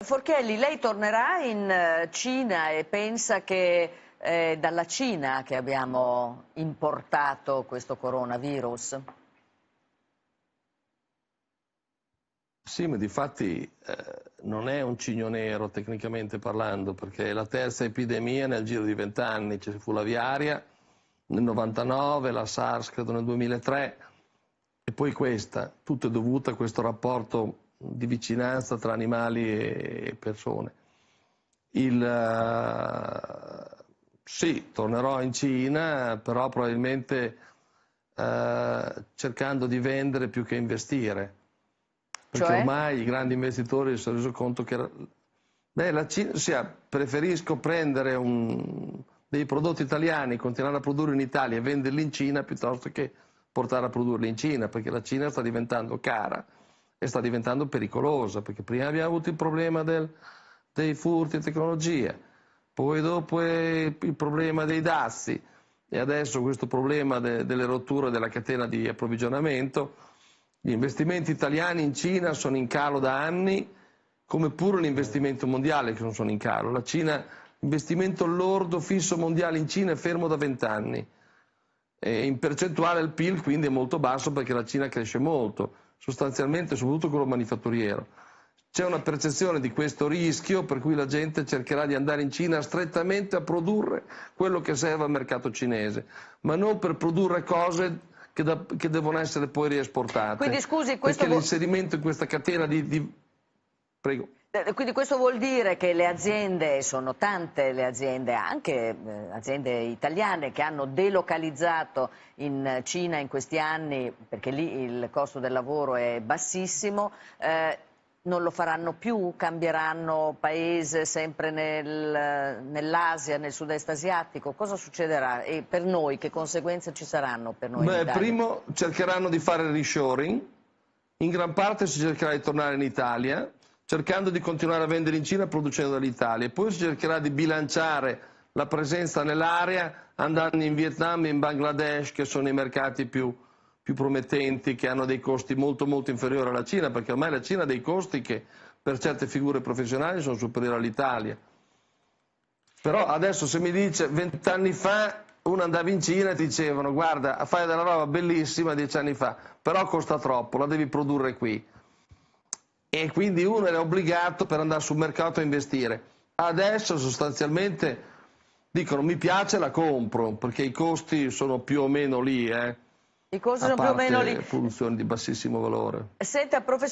Forchelli, lei tornerà in eh, Cina e pensa che è dalla Cina che abbiamo importato questo coronavirus? Sì, ma di fatti eh, non è un cigno nero tecnicamente parlando, perché è la terza epidemia nel giro di vent'anni, ci fu l'aviaria nel 99, la SARS credo nel 2003 e poi questa, tutto è dovuto a questo rapporto di vicinanza tra animali e persone. Il, uh, sì, tornerò in Cina, però probabilmente uh, cercando di vendere più che investire. Perché cioè? ormai i grandi investitori si sono resi conto che beh, la Cina, sia, preferisco prendere un, dei prodotti italiani, continuare a produrre in Italia e venderli in Cina piuttosto che portare a produrli in Cina, perché la Cina sta diventando cara e sta diventando pericolosa, perché prima abbiamo avuto il problema del, dei furti in tecnologia, poi dopo il problema dei dazi e adesso questo problema de, delle rotture della catena di approvvigionamento. Gli investimenti italiani in Cina sono in calo da anni, come pure l'investimento mondiale che non sono in calo. La Cina, l'investimento lordo fisso mondiale in Cina è fermo da vent'anni. In percentuale il PIL quindi è molto basso perché la Cina cresce molto sostanzialmente, soprattutto quello manifatturiero. C'è una percezione di questo rischio per cui la gente cercherà di andare in Cina strettamente a produrre quello che serve al mercato cinese, ma non per produrre cose che, da, che devono essere poi riesportate. Quindi scusi, questo... Perché l'inserimento in questa catena di... di... Prego. Eh, quindi questo vuol dire che le aziende, sono tante le aziende, anche eh, aziende italiane, che hanno delocalizzato in Cina in questi anni, perché lì il costo del lavoro è bassissimo, eh, non lo faranno più? Cambieranno paese sempre nel, nell'Asia, nel sud-est asiatico? Cosa succederà? E per noi che conseguenze ci saranno per noi? Beh, primo cercheranno di fare reshoring, in gran parte si cercherà di tornare in Italia, cercando di continuare a vendere in Cina producendo dall'Italia poi si cercherà di bilanciare la presenza nell'area andando in Vietnam e in Bangladesh che sono i mercati più, più promettenti che hanno dei costi molto molto inferiori alla Cina perché ormai la Cina ha dei costi che per certe figure professionali sono superiori all'Italia. Però adesso se mi dice vent'anni fa uno andava in Cina e ti dicevano guarda fai della roba bellissima dieci anni fa, però costa troppo, la devi produrre qui e quindi uno era obbligato per andare sul mercato a investire. Adesso sostanzialmente dicono mi piace la compro perché i costi sono più o meno lì. Eh. I costi sono più o meno lì. produzioni di bassissimo valore. Senta, professore.